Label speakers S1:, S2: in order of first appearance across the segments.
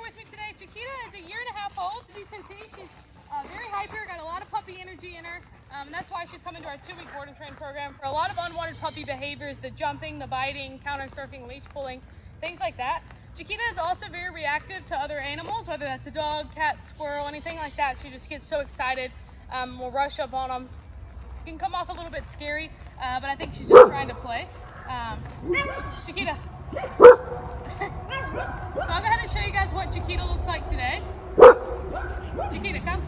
S1: Here with me today. Chickita is a year and a half old. As you can see, she's uh, very hyper, got a lot of puppy energy in her. Um, and that's why she's coming to our two-week board and train program for a lot of unwanted puppy behaviors, the jumping, the biting, counter surfing, leash pulling, things like that. Chickita is also very reactive to other animals, whether that's a dog, cat, squirrel, anything like that. She just gets so excited, um, will rush up on them. Can come off a little bit scary, uh, but I think she's just trying to play. Um, Chickita. So I'll go ahead and show you guys what Chickita looks like today. Chickita, come.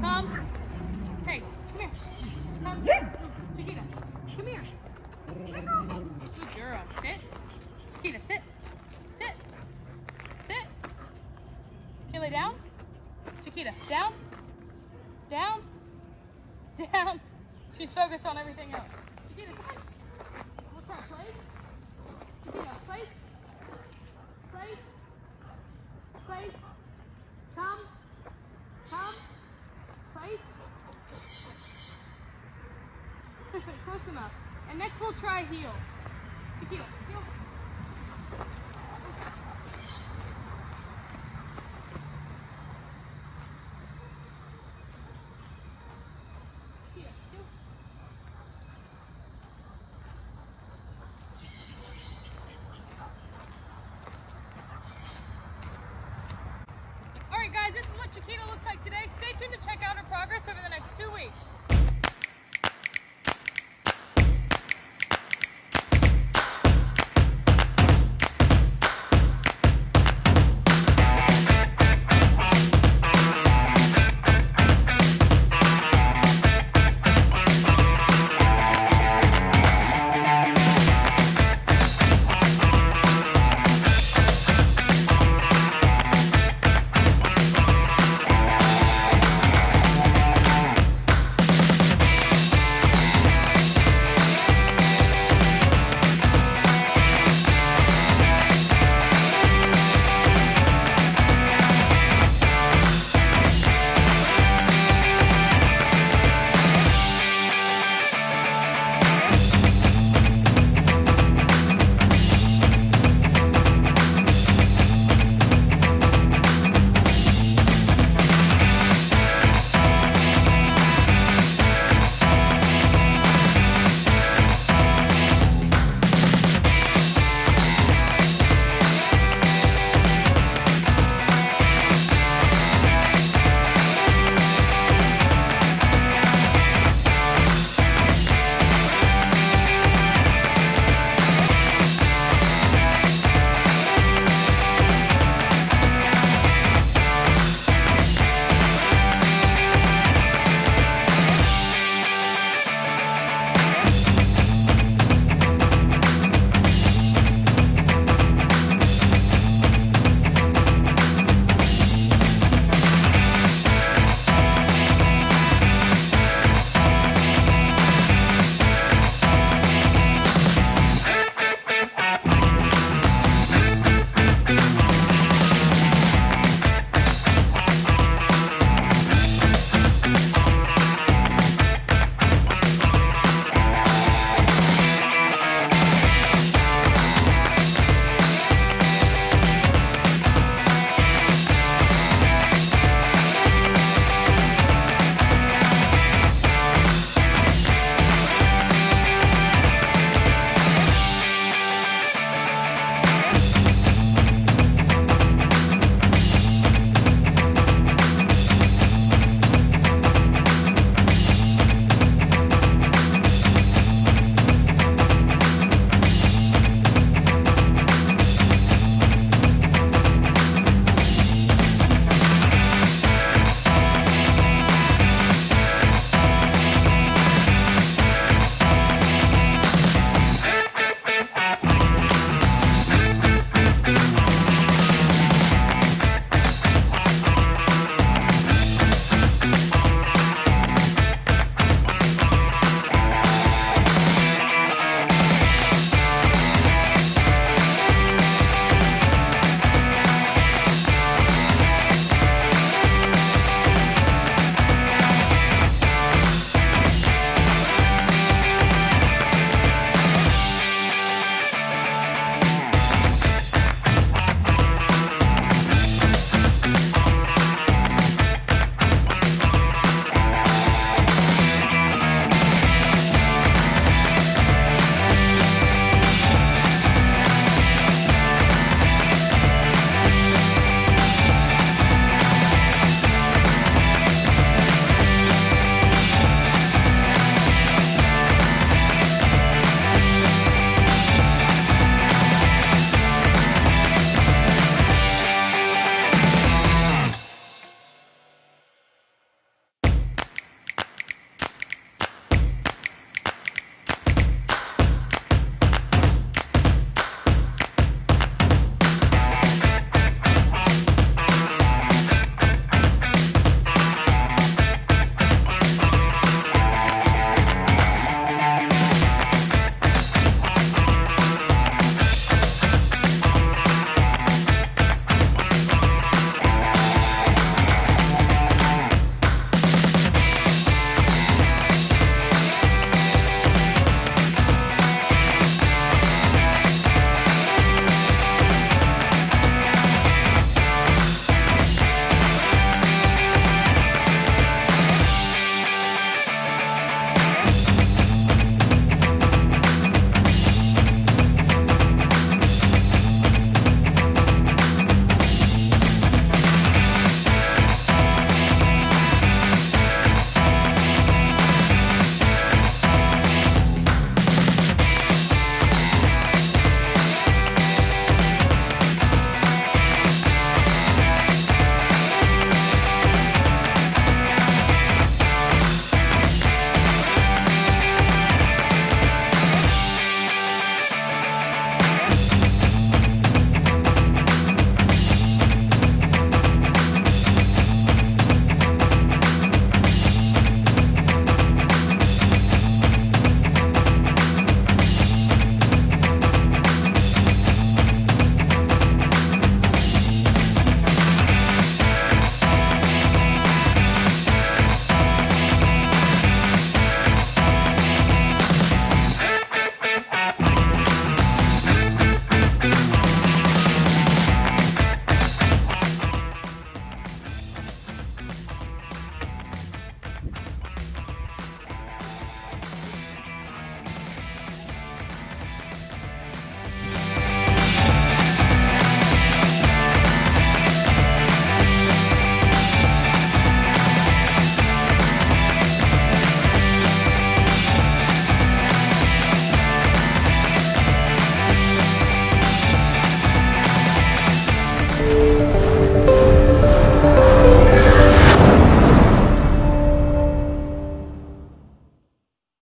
S1: Come. Hey, come here. Come. Chickita, come here. Good girl. Sit. Chickita, sit. Sit. Sit. Okay, lay down. Chickita, down. Down. Down. She's focused on everything else. Chickita, come on. We'll try place. Chickita. Place. Place. Come. Come. Place. Close enough. And next we'll try heel. Chickita, heel. Chickita, heel. All